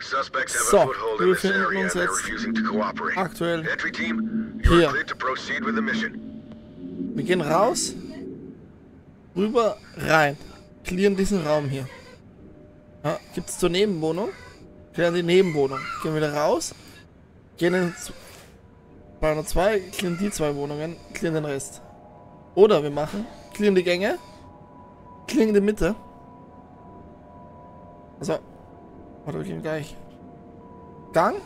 So, wir befinden uns jetzt aktuell hier. Wir gehen raus, rüber, rein. Clearen diesen Raum hier. Ja, gibt's zur Nebenwohnung? Clearen die Nebenwohnung. Gehen wieder raus, gehen in 202, clearen die zwei Wohnungen, clearen den Rest. Oder wir machen, clearen die Gänge, clearen die Mitte. Also, warte, wir gehen gleich. Gang,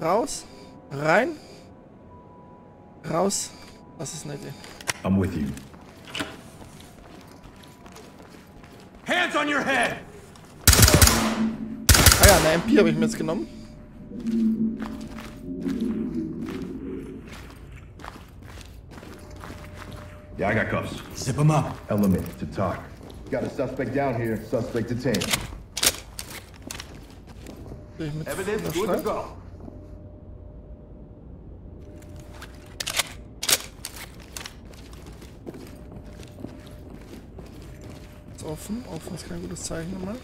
raus, rein, raus. Das ist eine Idee. I'm with you. Hands on your head! Ah ja, eine MP habe ich mir jetzt genommen. Yeah, I got cuffs. Zip him up. Element to talk. Got a suspect down here. Suspect detained. Bin ich mit Evidence good to go. Ist offen. Offen ist kein gutes Zeichen nochmal.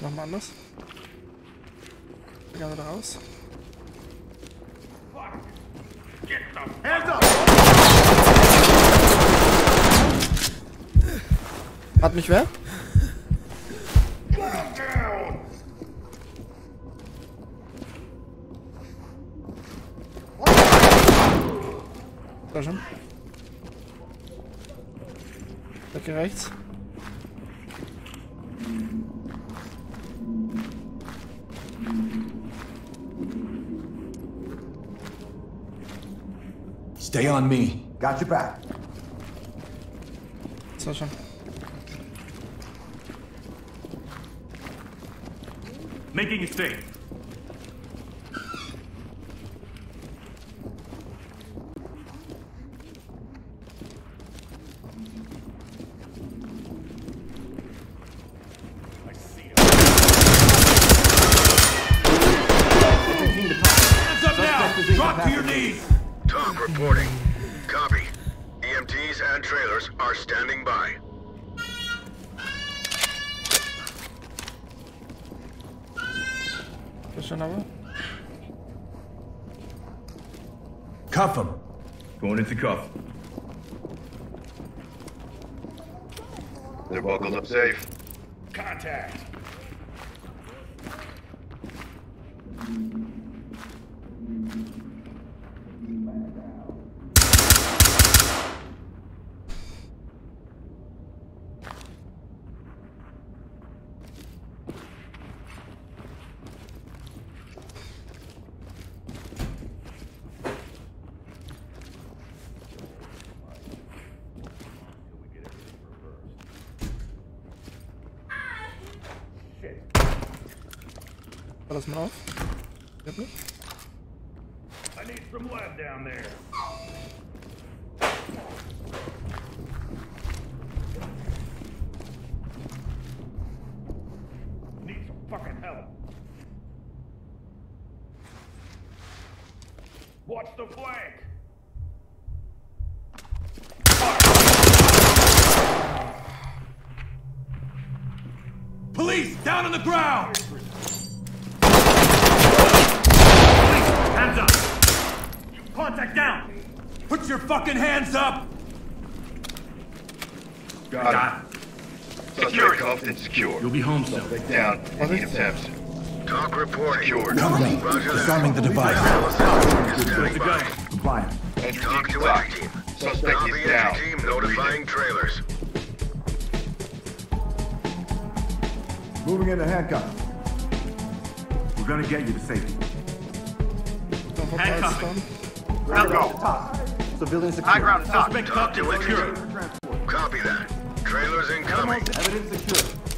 noch mal anders. Gehen wir raus. Hat mich wer? Da schon. Weg rechts. Stay on me. Got your back. Das schon. Making a safe. Das schon. Cuff him. Going into cuff. They're buckled up safe. Contact. War mal auf? Ja, nicht? I need some lead down there. Need some fucking help. Watch the flank. Police down on the ground. Hands up! Contact down! Put your fucking hands up! Got, Suspect cuffed and secured. You'll be home soon. it. Down. Was Need attempts. TOC reporting. Secured. Coming. Roger. Disarming the device. Is standing by. Compliant. TOC to entry team. Suspect Copy is entry down. team notifying trailers. Moving into handcuffs. We're gonna get you to safety. Dann vorbei ist Handcuffing. dann. Civilian secure. High ground is up. Suspect TOC cuffed to and entry secured. team. Copy that. Trailers incoming. Evidence secure.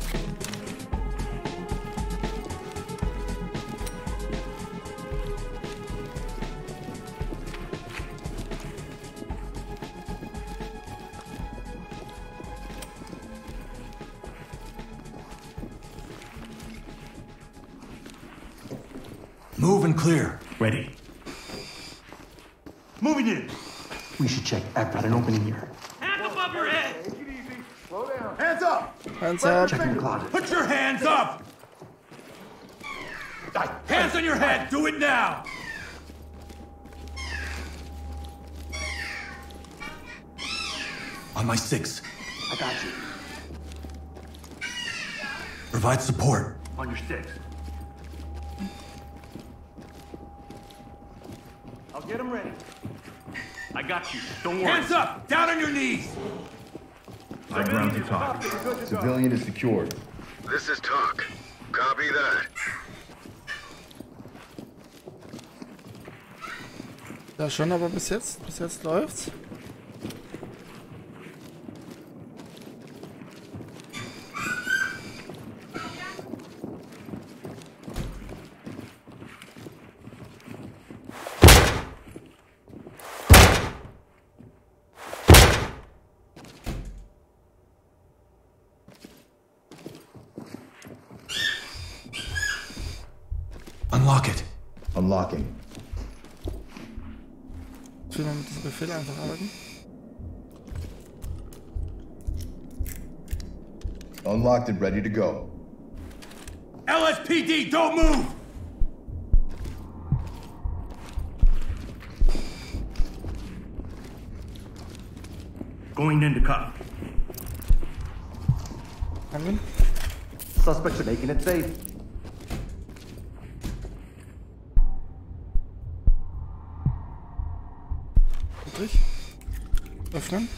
Above your head. Hands up! Hands up. Checking the closet. Put your hands up. Hands on your head. Do it now. On my six. I got you. Provide support. On your six. I'll get him ready. I got you. Don't worry. Hands up. Down on your knees. High ground to TOC. Civilian is secured. This is TOC. Copy that. Ja, schon, aber bis jetzt, bis jetzt läuft's. Unlock it. Unlocking. Ich will mal mit diesem Befehl einfach arbeiten. Unlocked and ready to go. LSPD, don't move. Going into cuff. Hangen. Suspects are making it safe. Öffnen.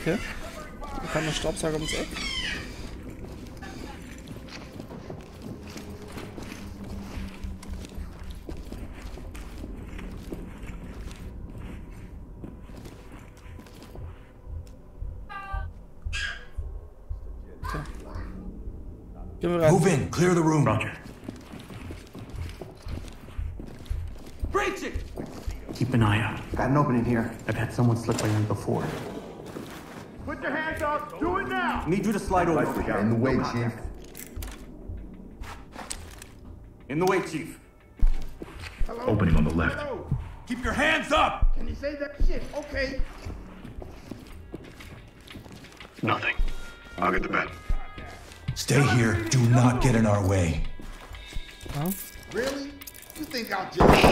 Okay. Da kam der Staubsauger ums Eck. Okay. Gehen wir rein. Move in. Clear the room. Roger. Breach it. Keep an eye out. Got an opening here. I've had someone slip by here before. Put your hands up! Do it now! Need you to slide over. In the way, Chief. In the way, Chief. Opening on the left. Keep your hands up. Can you say that shit? Okay. Nothing. I'll get the bed. Stay here. Do not get in our way. Huh? Really? You think I'll just...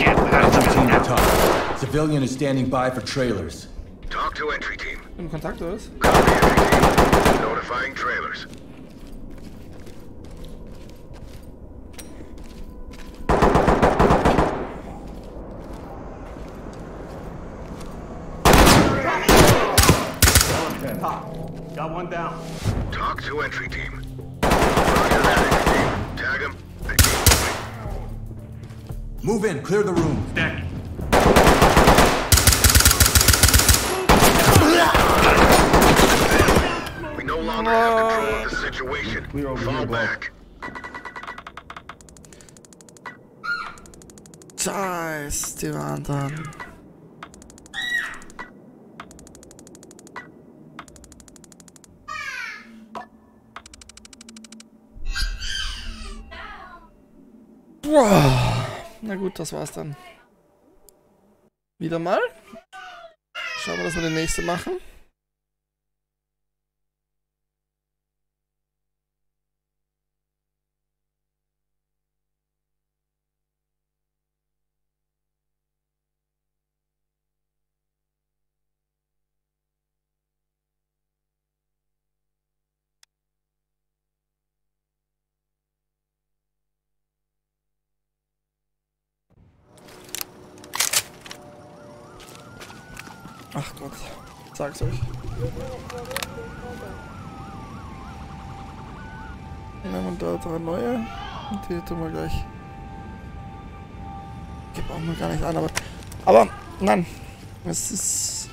Team to TOC. Civilian is standing by for trailers. TOC to entry team. Im Kontakt oder was? Copy entry team. Notifying trailers. Got one down. TOC to entry team. Roger that, entry team. Tag him and keep moving. Move in. Clear the room. Stack. Junge! Clear over here, back. Scheiß, die waren dann. Na gut, das war's dann. Wieder mal. Schauen wir, dass wir den nächste machen. Ach Gott. Sag's euch. Dann haben wir da drei neue. Und die tun wir gleich. Die brauchen wir gar nicht an, aber. Aber, nein. Es ist.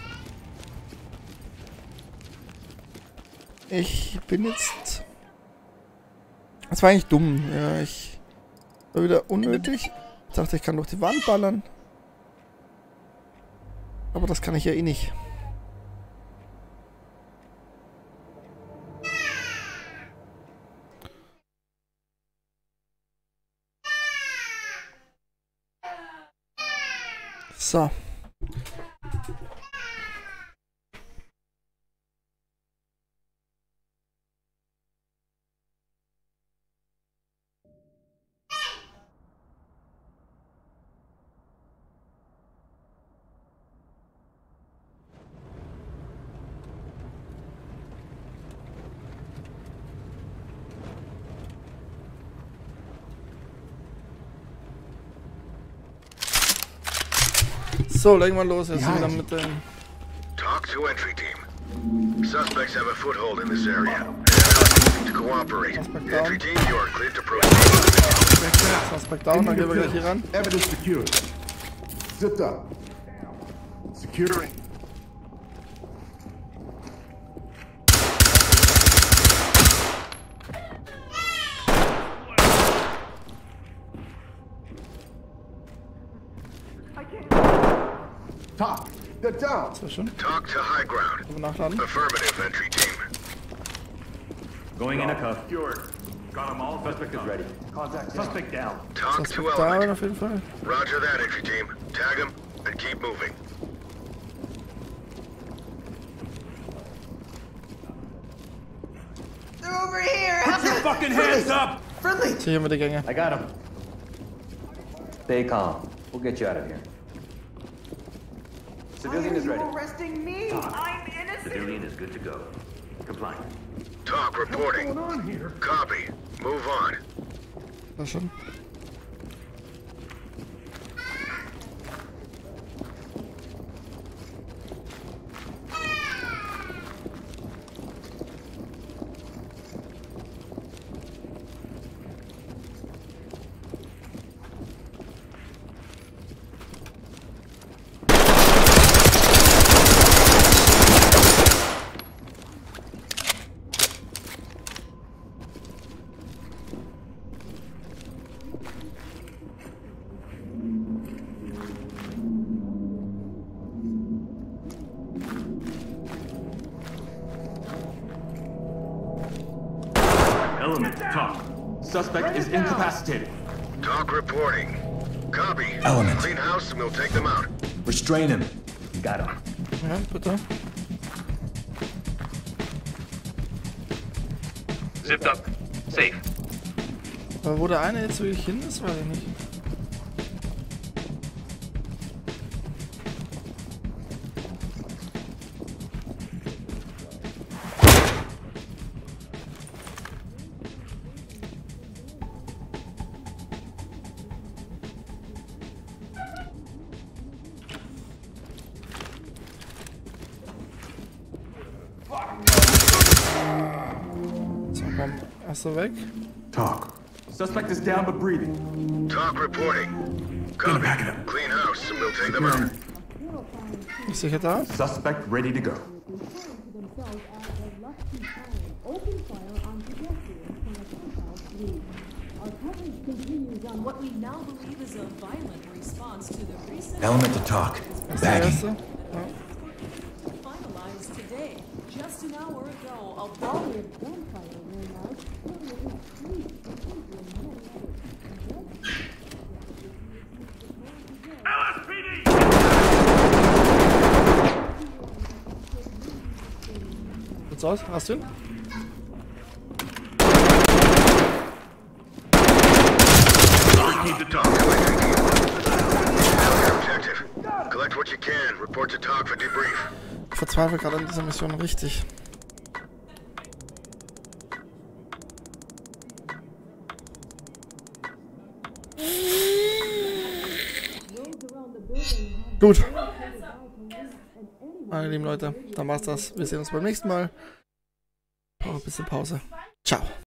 Ich bin jetzt. Das war eigentlich dumm. Ja, ich. War wieder unnötig. Ich dachte, ich kann durch die Wand ballern. Aber das kann ich ja eh nicht. So. So, legen wir los jetzt wieder mit dem. Talk to entry team. Suspects have a foothold in this area. And to cooperate. Suspect down. Entry team, you are cleared to proceed. Suspect down, dann gehen wir gleich hier ran. Evidence secured. Zipped up. Securing. They're schön. TOC to high ground. Aber nachladen. Affirmative, entry team. Going in a cuff. Secured. Got them all. Suspect is ready. Contact. Suspect down. TOC to Suspect down element. auf jeden Fall. Roger that, entry team. Tag him and keep moving. They're over here. How's Your fucking hands up! Friendly. Hier haben wir die Gänge. I got him. Stay calm. We'll get you out of here. Civilian is ready. arresting me? I'm innocent. Civilian is good to go. Comply. TOC reporting. Copy. Move on. Sehr Suspect is incapacitated. Talk reporting. Copy. Element. Clean house and we'll take them out. Restrain him. Got him. Ja, bitte. Zipped up. Safe. Aber wo der eine jetzt wirklich hin ist, weiß ich nicht. Komm. Erster weg. TOC. Suspect is down but breathing. TOC reporting. Copy. back it up. Clean house and we'll take them out. Ist sicher da? Suspect ready to go. themselves as the Lusty Fire. Open fire on pedestrians from the courthouse. Our coverage continues on what we now believe is a violent response to the recent Element to TOC. Ist der erste? Finalized today. Just an hour ago, a volley Sieht's aus? Hast du ihn? Need to talk. Collect what you can. Report to talk for debrief. Ich verzweifle gerade an dieser Mission richtig. Gut. meine lieben Leute, dann war's das. Wir sehen uns beim nächsten Mal. Brauche ein bisschen Pause. Ciao.